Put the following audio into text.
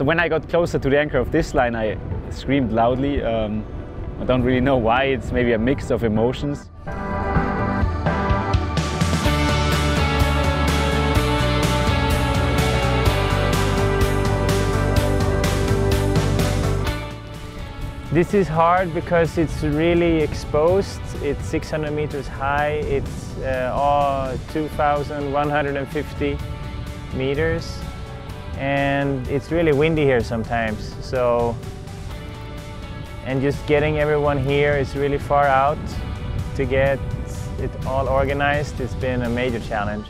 So when I got closer to the anchor of this line, I screamed loudly. Um, I don't really know why, it's maybe a mix of emotions. This is hard because it's really exposed. It's 600 meters high. It's uh, all 2,150 meters. And it's really windy here sometimes. So, and just getting everyone here is really far out to get it all organized. It's been a major challenge.